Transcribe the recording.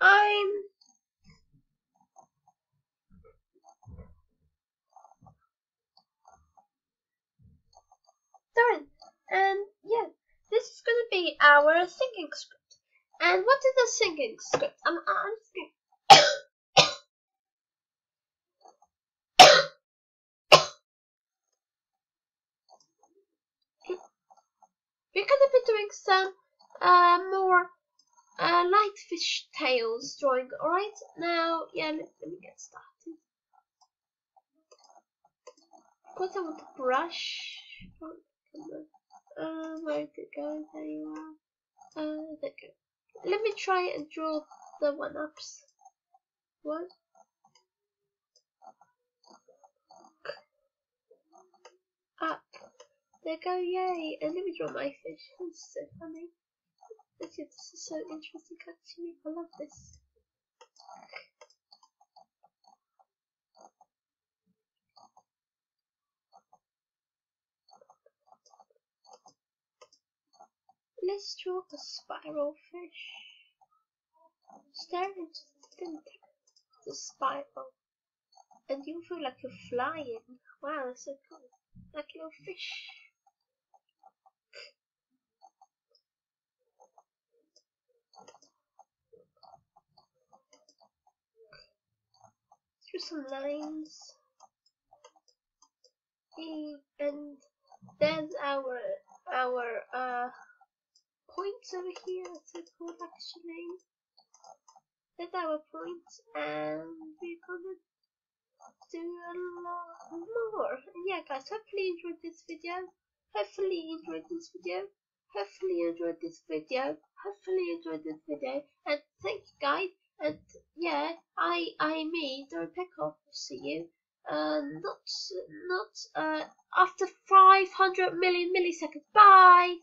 I'm. Darn. And yeah, this is gonna be our singing script. And what is the singing script? I'm, I'm singing. we're gonna be doing some uh, more uh, light fish tails drawing. Alright, now, yeah, let, let me get started. Course, I want to brush. Uh, where did it go? There you are. Uh, there you go. Let me try and draw the. One. Up. There go, yay! And let me draw my fish. That's so funny. This is so interesting actually. I love this. Let's draw a spiral fish. Stare into the spiral. And you feel like you're flying. Wow, that's so cool. Like a little fish. Some lines. And there's our our uh points over here. That's so cool actually. There's our points and we're gonna do a lot more. And yeah guys, hopefully you enjoyed this video. Hopefully you enjoyed this video. Hopefully you enjoyed this video. Hopefully you enjoyed this video. And thank you guys. And yeah, I I me, Doriyan Petkov, will see you. Uh, not not uh after 500 million milliseconds. Bye.